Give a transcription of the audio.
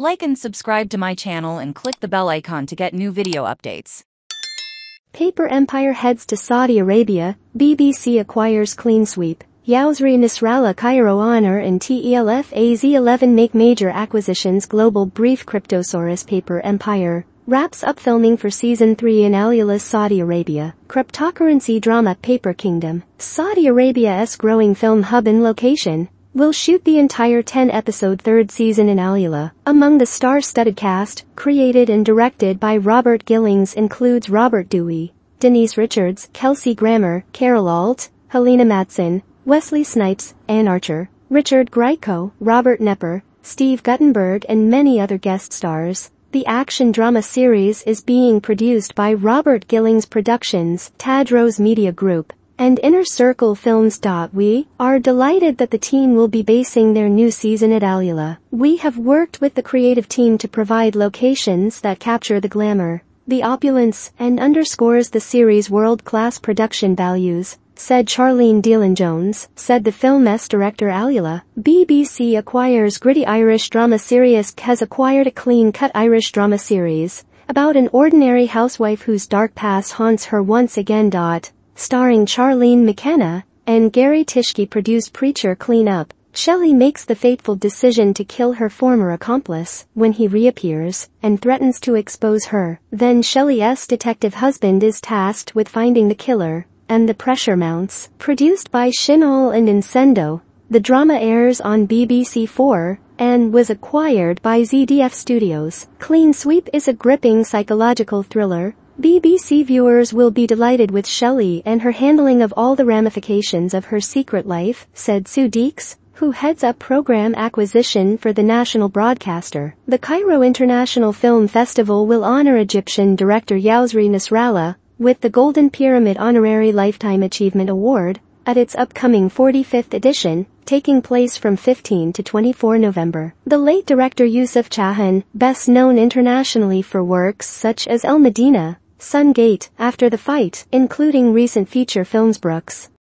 Like and subscribe to my channel and click the bell icon to get new video updates. Paper Empire heads to Saudi Arabia, BBC acquires Clean Sweep. Yousry Nasrallah Cairo Honor and Telfaz11 make major acquisitions Global Brief Cryptosaurus Paper Empire wraps up filming for season 3 in Al Saudi Arabia. Cryptocurrency drama Paper Kingdom, Saudi Arabia's growing film hub and location, will shoot the entire 10-episode third season in Alula. Among the star-studded cast, created and directed by Robert Gillings includes Robert Davi, Denise Richards, Kelsey Grammer, Carol Alt, Helena Mattsson, Wesley Snipes, Anne Archer, Richard Grieco, Robert Knepper, Steve Guttenberg and many other guest stars. The action drama series is being produced by Robert Gillings Productions, Tadros Media Group, and Inner Circle Films. We are delighted that the team will be basing their new season at Alula. We have worked with the creative team to provide locations that capture the glamour, the opulence, and underscores the series' world-class production values, said Charlene Deleon-Jones, said the film's director Alula. BBC acquires gritty Irish drama series has acquired a clean-cut Irish drama series about an ordinary housewife whose dark past haunts her once again. Starring Charlene McKenna and Gary Tishke produced Preacher Clean Up. Shelley makes the fateful decision to kill her former accomplice when he reappears and threatens to expose her. Then Shelley's detective husband is tasked with finding the killer and the pressure mounts. Produced by Shinawil and Incendo, the drama airs on BBC 4 and was acquired by ZDF Studios. Clean Sweep is a gripping psychological thriller BBC viewers will be delighted with Shelley and her handling of all the ramifications of her secret life, said Sue Deeks, who heads up program acquisition for the national broadcaster. The Cairo International Film Festival will honor Egyptian director Yousry Nasrallah with the Golden Pyramid Honorary Lifetime Achievement Award at its upcoming 45th edition, taking place from 15 to 24 November. The late director Youssef Chahine, best known internationally for works such as El Medina, Sun Gate, After the Fight, including recent feature films Brooks,